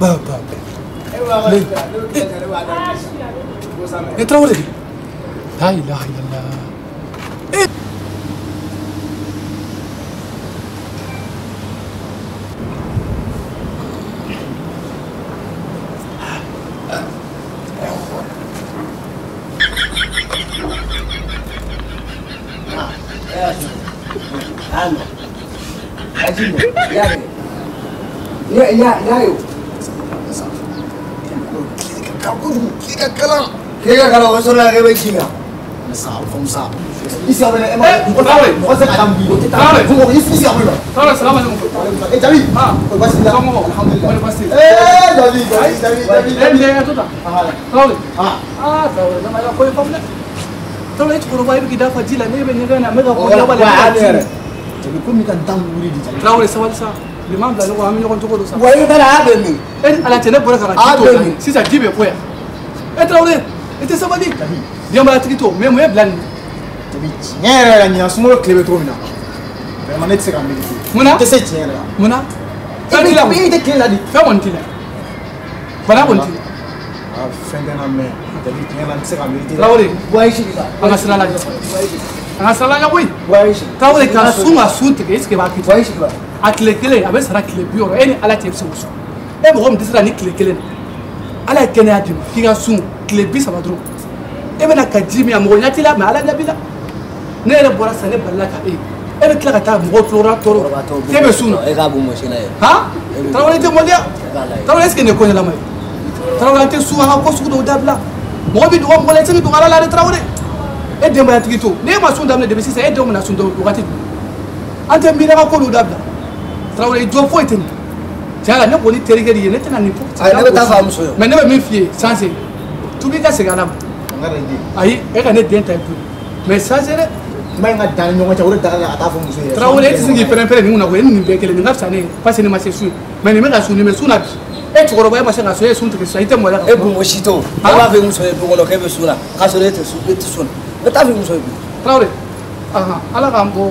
بابا ليه ترى ولدي لا اله الا الله يا يا يا يا كده كلام كده كلام وصل لها غير كده صعب Kita صعب ici avec les mains. On travaille. On s'est calmé. On travaille. Vous voyez ici avec là. Travaille, salam alaikum. Eh Jali. Ah. On passe là. Comment Alhamdulillah. On passe. Eh Jali, Jali, Jali, Jali. Eh bien, tout ça. Ah. Travaille. Ah. Ah, travaille. Non, mais quoi comme là Travaille tu pourrais pas gida fajila ne ben ne na mega ko da bala. Wa adere. Tabi kun mi kan tan wuri di Jali. Travaille sawal sa. bileman bila ɲɔgɔn an bɛ ɲɔgɔn cogo dɔ sa. wa i bɛ taa n'a bɛ min. e ala tɛ ne bɔra ka na ji t'o la sisan ji bɛ bɔ yan e tarawele i tɛ sabali denbaya tigi t'o mɛ mun ye bila nin. tabi tiɲɛ yɛrɛ la ɲinan sunkalo tile bɛ cogo min na vraiment ne tɛ se ka mérite. munna i tɛ se tiɲɛ yɛrɛ la. munna fɛn t'i la mun i tɛ tile la de. fɛn kɔni t'i la bana kɔni t'i la. aa fɛn tɛ na mɛ tabi tiɲɛ la n tɛ se ka mérite. tarawele voyage de la. an ka sira la ɲɛ. an ka sira la ɲɛ koyi. voyage. tarawele k'a sun ka sun tigɛ est ce que b'a kɛ. voyage de la. a tile kelen a bɛ sara tile bi wɔɔrɔ e ni ala cɛ i bɛ se k'o sun e mɔgɔ min dɛsɛra ni tile kelen na ala ye kɛnɛya d'i ma k'i ka sun tile bi saba dɔrɔn e bɛna ka ji min a mɔgɔ ɲɛ t'i la mɛ ala ɲɛ b'i la ne yɛrɛ bɔra sisan ne balila ka e ye e bɛ tila ka taa mɔgɔw tɔɔrɔ tɔɔrɔ e bɛ sun na e k'a bon mɔsi la yɛrɛ han tarawele tɛ mɔdiya tarawele est ce que nin ye ko ɲɛnama ye tarawele an tɛ sun an ka ko sugu dɔw dabila mɔgɔ bɛ dɔgɔ mɔgɔ la i tɛ se k'i dɔgɔ ala la dɛ tarawele e denbayatigi to n'e ma sun daminɛ depuis sisan e denw bɛna sun wagati jumɛn an tɛ miiraka ko dɔw dabila tarawele i dɔn foyi tɛ nin tiɲɛ la ne kɔni terikɛ de ye ne tɛna nin fɔ ayi ne bɛ taa fɔ a muso ye mɛ ne bɛ min f'i ye sanse tubi i ka segin a la ma ayi e ka ne den ta ye pewu mɛ sanse dɛ kuma in ka dan ni ɲɔgɔn cɛ o de dara la ka taa fɔ muso ye tarawele e tɛ se k'i pɛrɛn-pɛrɛn nin kunna koyi e ni nin bɛɛ kelen nin ka fisa ne ye parce que nin ma se su ye mɛ nin bɛ ka su nin bɛ su na bi e cɛkɔrɔba e ma se ka so e sun tigɛ sisan i tɛ mɔlɛ ka e bon o si t'o e b'a fɔ muso ye bon kɔnɔ k'e bɛ sun na k'a sɔrɔ e tɛ sun e tɛ sun na e t'a fɔ muso ye bi tarawele ala k'an bɔ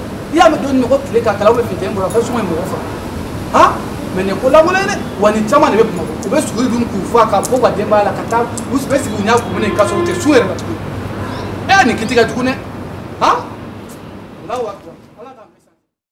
i y'a mɛn don min ko tile ka kalan u bɛ fintɛni bolo a fɛn suma ye mɔgɔ faga han mɛ nin ko lankolon ye dɛ wa nin caman de bɛ bamakɔ u bɛ suguri dun k'u fɔ a kan fo ka denbaya la ka taa u bɛ sigi u ɲɛ kumuni ka sɔrɔ u tɛ sun yɛrɛ la tuguni e nin kiti ka jugu dɛ han nka wa.